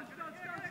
Get on, get on, get on.